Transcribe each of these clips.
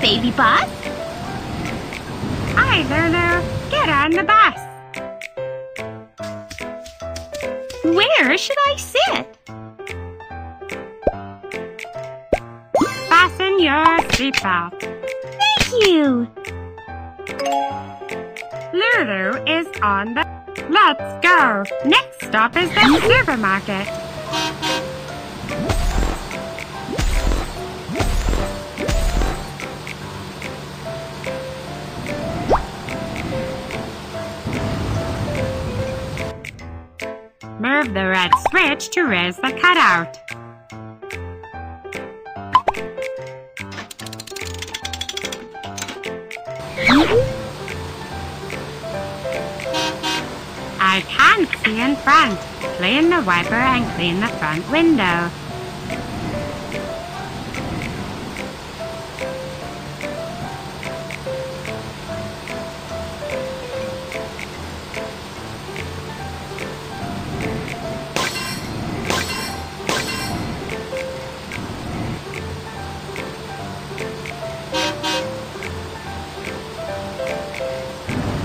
Baby bus. Hi, Lulu. Get on the bus. Where should I sit? Your seatbelt. Thank you. Lulu is on the... Let's go. Next stop is the supermarket. Move the red switch to raise the cutout. I can't see in front. Clean the wiper and clean the front window.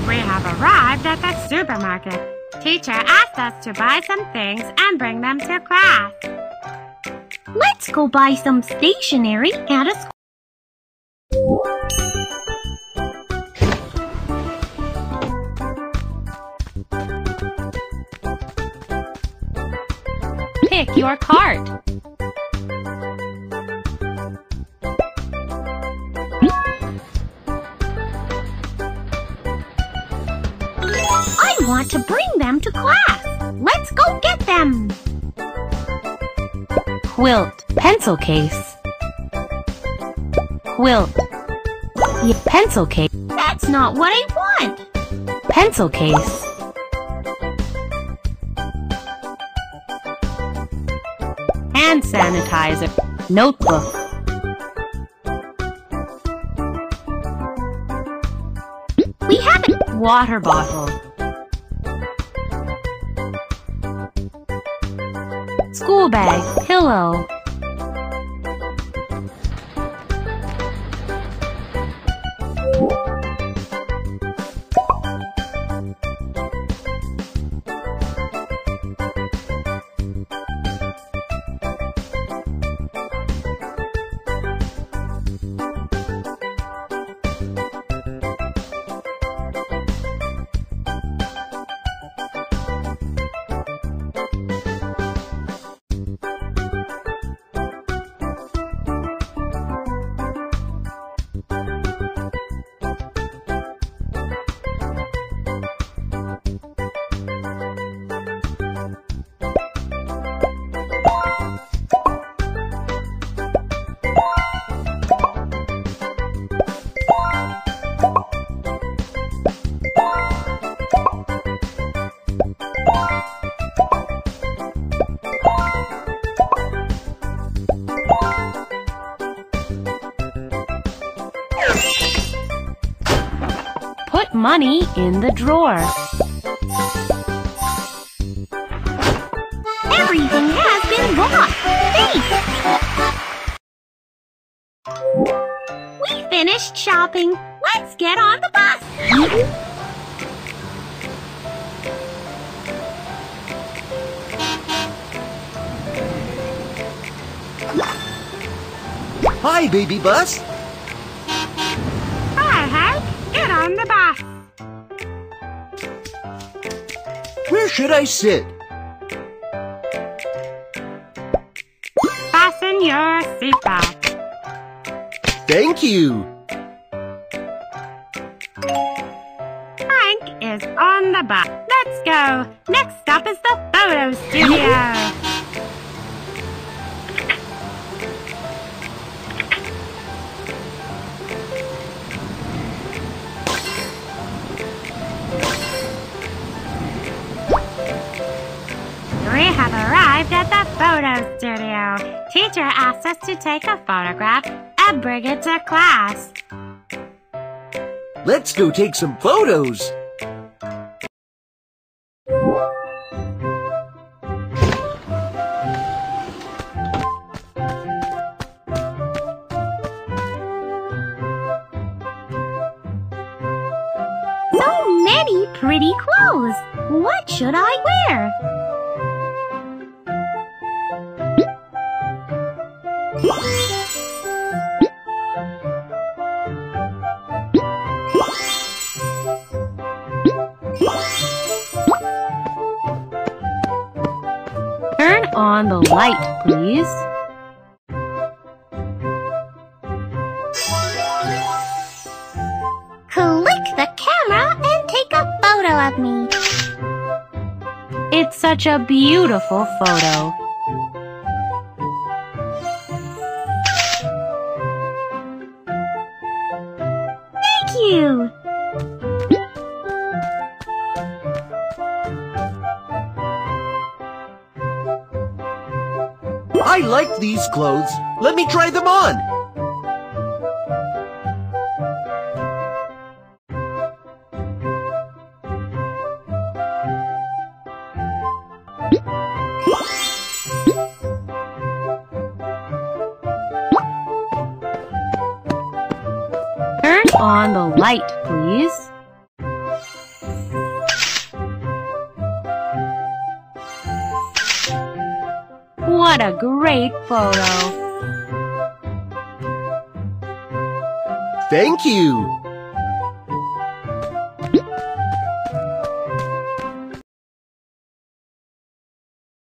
We have arrived at the supermarket. Teacher asked us to buy some things and bring them to class. Let's go buy some stationery at a school. Pick your cart. Want to bring them to class. Let's go get them. Quilt. Pencil case. Quilt. Pencil case. That's not what I want. Pencil case. Hand sanitizer. Notebook. We have it. Water bottle. School bag. Pillow. Money in the drawer. Everything has been bought. Thanks. We finished shopping. Let's get on the bus. Hi, baby bus. Where should I sit? Fasten your seatbelt. Thank you. Frank is on the bus. Let's go. Next stop is the photo studio. Have arrived at the photo studio. Teacher asked us to take a photograph and bring it to class. Let's go take some photos. So many pretty clothes. What should I wear? On the light, please. Click the camera and take a photo of me. It's such a beautiful photo. Thank you. Like these clothes. Let me try them on. Turn on the light, please. What a great photo! Thank you.